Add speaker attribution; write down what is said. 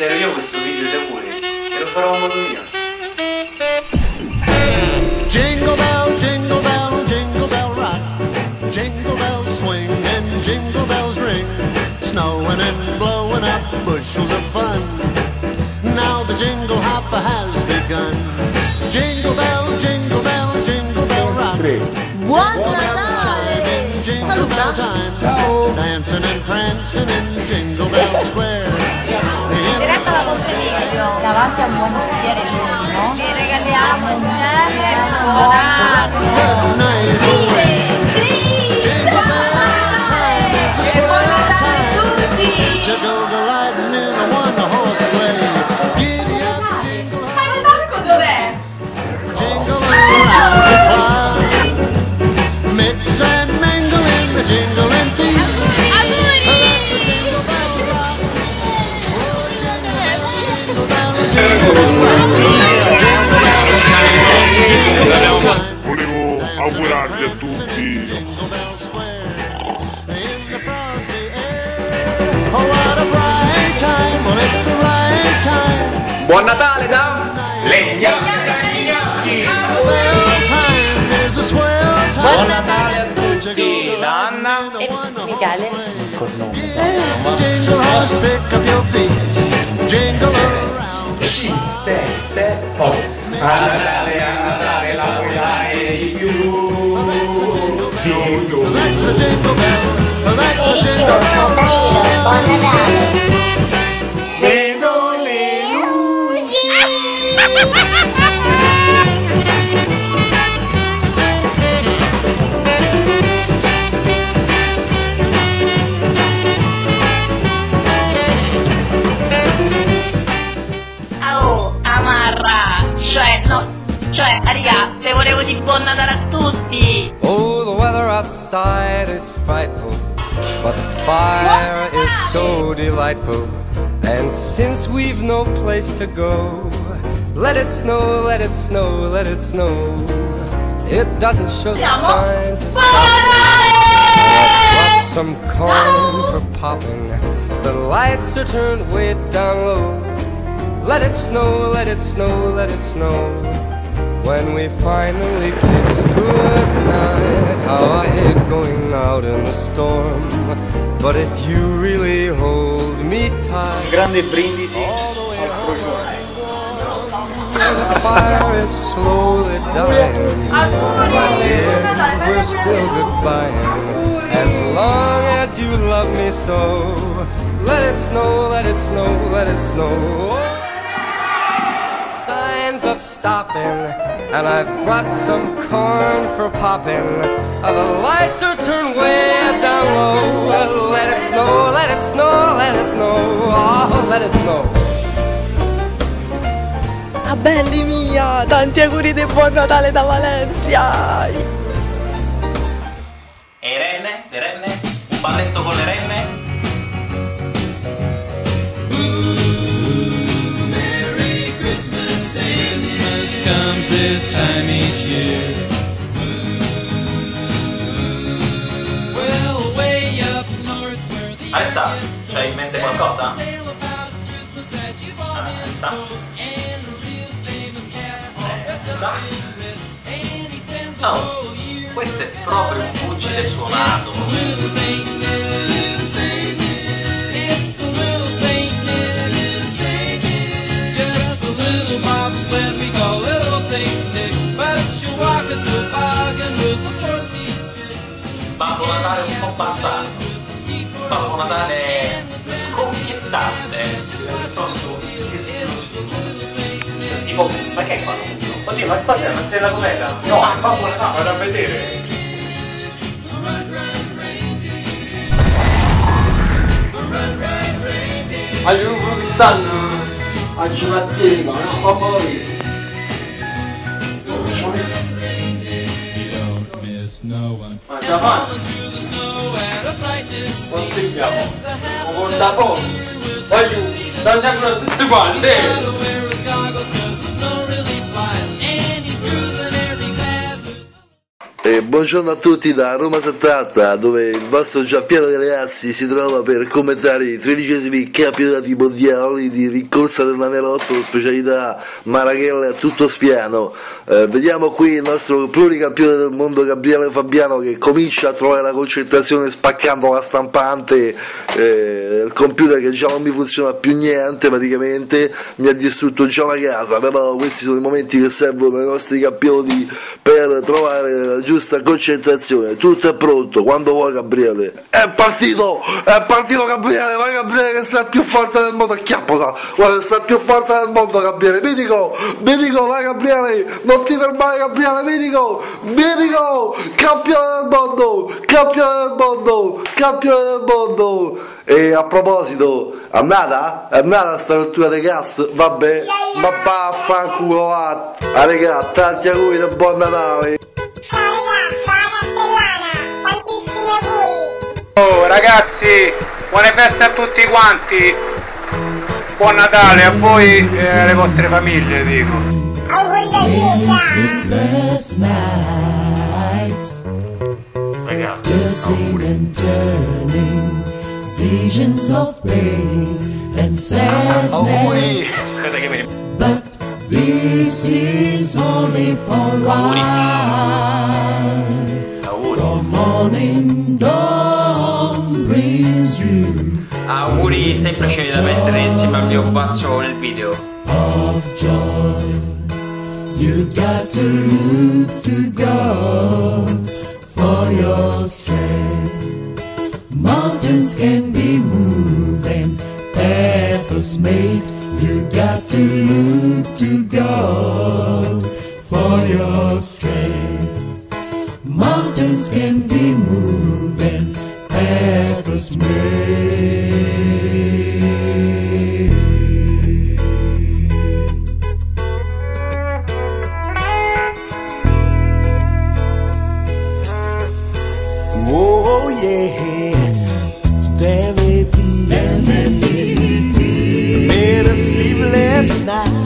Speaker 1: registrerò io questo video di auguri e lo farò a modo mio.
Speaker 2: Jingle bell, jingle bell, jingle bell rock. Jingle bells swing and jingle bells ring. Snowing and blowing up bushels of fun. Now the jingle hop has begun. Jingle bell, jingle bell, jingle bell rock.
Speaker 3: Buon
Speaker 2: Bells
Speaker 3: Natale!
Speaker 2: chime in jingle bell
Speaker 3: Saluta!
Speaker 2: time. Dancing and prancing in Jingle Bell Square.
Speaker 4: Video.
Speaker 3: Davanti a un buon bicchiere di vino.
Speaker 4: Ci regaliamo insieme buona
Speaker 2: the it's the right time.
Speaker 5: Buon Natale da Legna!
Speaker 2: A.
Speaker 5: Buon Natale a tutti da Anna!
Speaker 2: E
Speaker 3: Michele.
Speaker 2: Jingle horse, pick up your feet. Jingle around.
Speaker 5: 6, 7, 8 A Natale, a Natale la puoi dare di più Più, più
Speaker 6: buon Natale a tutti!
Speaker 7: Oh, the weather outside is frightful, but the fire is so delightful. And since we've no place to go, let it snow, let it snow, let it snow. It doesn't show signs of stopping. Drop some corn for popping. The lights are turned way down low. Let it snow, let it snow, let it snow. When we finally kiss goodnight, how I hate going out in the storm. But if you really hold me tight,
Speaker 1: Grande brindisi al procione.
Speaker 7: the fire is slowly dying. My dear, we're still goodbying. As long as you love me so, let it snow, let it snow, let it snow. Signs of stopping, and I've brought some corn for popping. Uh, the lights are turned way down low. Let it snow, let it snow, let it snow. Oh, let it snow.
Speaker 8: Ah belli mia, tanti auguri di buon Natale da Valencia!
Speaker 1: E renne? Le renne? Un balletto con le renne?
Speaker 9: Comes this time each year. Well, way up north where the
Speaker 1: Alessa, c'hai in mente qualcosa? Ah, Alessa?
Speaker 9: dressed
Speaker 1: Alessa? Oh, questo è proprio un pugile suonato. Babbo Natale un po' bastardo. Babbo Natale scoppiettante. Piuttosto esplosivo. Tipo, ma che è qua? Oddio, ma qua c'è una stella cometa? No, è Babbo Natale, vado a vedere.
Speaker 5: Aiuto che stanno a giocare ma Mas tá bom? Non sentiamo. Non conta poco. Voglio, non c'è più, tutti quanti.
Speaker 10: Buongiorno a tutti da Roma 70, dove il vostro Giampiero Ragazzi si trova per commentare i tredicesimi campionati mondiali di rincorsa del Nanerotto, specialità Marachella a tutto spiano. Eh, vediamo qui il nostro pluricampione del mondo Gabriele Fabiano che comincia a trovare la concentrazione spaccando la stampante, eh, il computer che già non mi funziona più niente praticamente, mi ha distrutto già la casa, però questi sono i momenti che servono ai nostri campioni per trovare la giusta concentrazione. Tutto è pronto, quando vuoi Gabriele. È partito! È partito Gabriele, vai Gabriele che sei più forte del mondo, acchiappala! Guarda, sei più forte del mondo Gabriele, medico! Medico, vai Gabriele! Non ti fermare Gabriele, medico! Medico! Campione del mondo! Campione del mondo! Campione del mondo! E a proposito, è andata? È andata sta rottura di cazzo? Vabbè, ma vaffanculo va! Ah regà, tanti auguri del buon Natale!
Speaker 11: Oh ragazzi, buone feste a tutti quanti! Buon Natale a voi e alle vostre famiglie dico!
Speaker 2: And turning, visions of pain and sadness. But this is only for a
Speaker 12: semplice da mettere insieme al mio nel video.
Speaker 2: You got to look to God for your strength. Mountains can be moved and paths made. You got to look to God for your strength. Mountains can be moved and hath made.
Speaker 13: Oh, yeah, there may be, there may be, sleepless night.